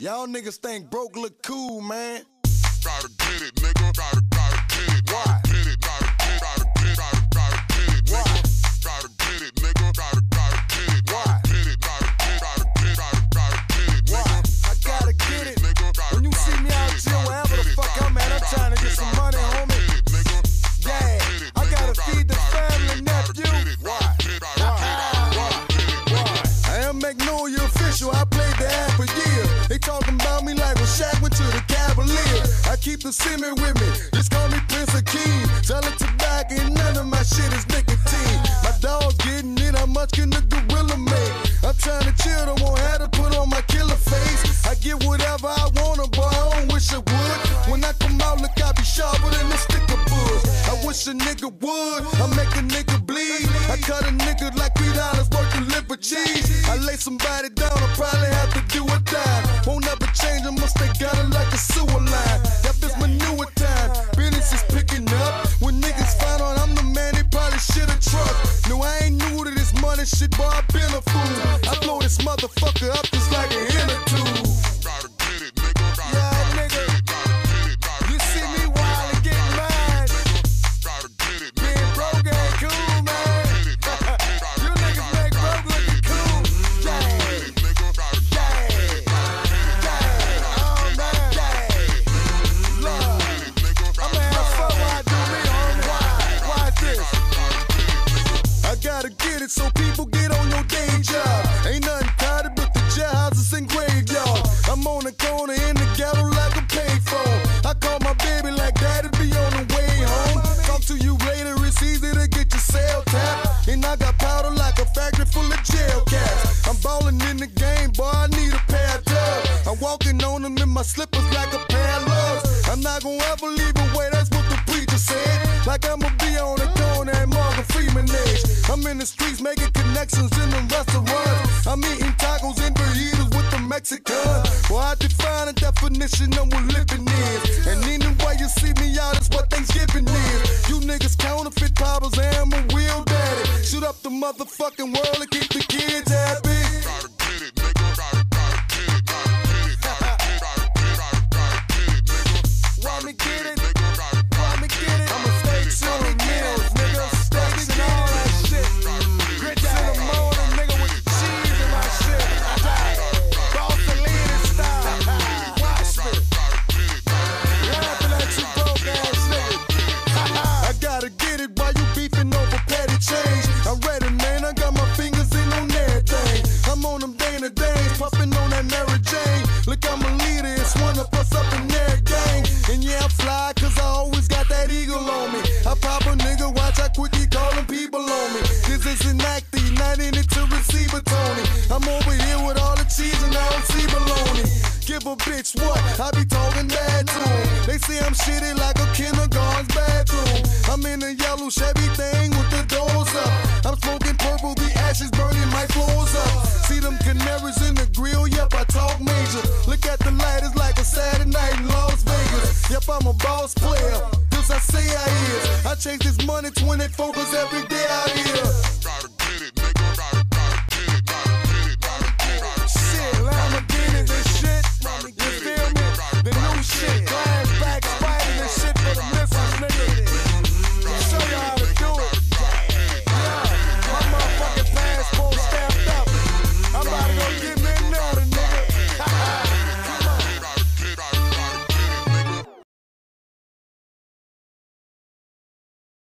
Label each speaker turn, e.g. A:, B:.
A: Y'all niggas think broke look cool, man.
B: Gotta get it, nigga. Gotta,
A: keep the semen with me. Just call me Prince of Akeem. Selling tobacco and none of my shit is nicotine. My dog getting it. How much can the gorilla make? I'm trying to chill. Don't want have to put on my killer face. I get whatever I want, but I don't wish I would. When I come out, look, I be sharper than a stick of wood. I wish a nigga would. I make a nigga bleed. I cut a nigga like three dollars worth of liver cheese. I lay somebody down, I probably have to do this shit, boy, I've been a fool. I blow this motherfucker up just like an inner tube. My slippers like a pair of lugs. I'm not gonna ever leave away, that's what the preacher said. Like I'ma be on the corner at Morgan Freeman age. I'm in the streets making connections in the restaurants. I'm eating tacos and burritos with the Mexicans. Boy, I define a definition of what living is. And any way you see me out, that's what Thanksgiving is. You niggas counterfeit poppers, and I'm a real daddy. Shoot up the motherfucking world and keep the I a nigga, watch how quick he calling people on me. This is an acting, not in it to receive a Tony. I'm over here with all the cheese and I don't see baloney. Give a bitch what? I be talking bad to. They say I'm shitty like a kindergarten's bathroom. I'm in a yellow Chevy thing with the doors up. I'm smoking purple, the ashes burning my floors up. See them canaries chase this money 24 hours every day out here.